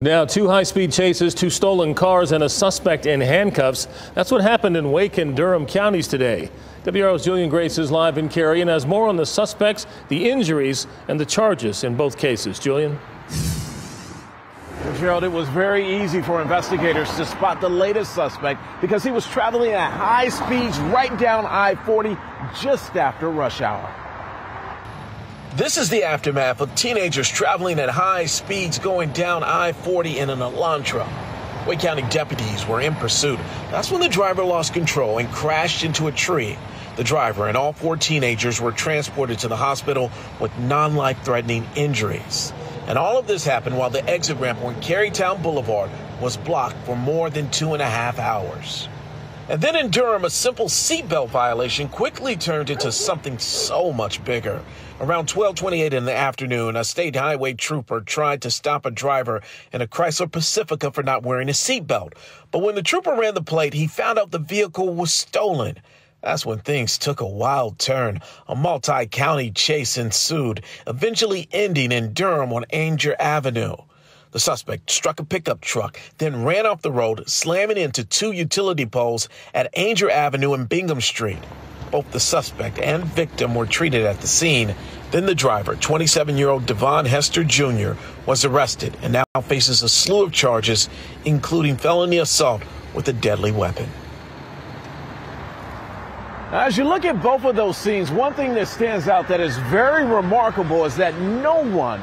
Now, two high speed chases, two stolen cars, and a suspect in handcuffs. That's what happened in Wake and Durham counties today. WRAL's Julian Grace is live in Cary and has more on the suspects, the injuries, and the charges in both cases. Julian? Gerald, it was very easy for investigators to spot the latest suspect because he was traveling at high speeds right down I 40 just after rush hour. This is the aftermath of teenagers traveling at high speeds going down I 40 in an Elantra. Wake County deputies were in pursuit. That's when the driver lost control and crashed into a tree. The driver and all four teenagers were transported to the hospital with non life threatening injuries. And all of this happened while the exit ramp on Cary Towne Boulevard was blocked for more than two and a half hours. And then in Durham, a simple seatbelt violation quickly turned into something so much bigger. Around 1228 in the afternoon, a state highway trooper tried to stop a driver in a Chrysler Pacifica for not wearing a seatbelt. But when the trooper ran the plate, he found out the vehicle was stolen. That's when things took a wild turn. A multi county chase ensued, eventually ending in Durham on Angier Avenue. The suspect struck a pickup truck, then ran off the road, slamming into two utility poles at Angier Avenue and Bingham Street. Both the suspect and victim were treated at the scene. Then the driver, 27 year old Devon Hester Jr., was arrested and now faces a slew of charges, including felony assault with a deadly weapon. As you look at both of those scenes, one thing that stands out that is very remarkable is that no one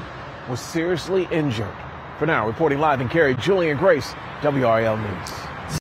was seriously injured. For now, reporting live in Cary, Julian Grace, WRAL News.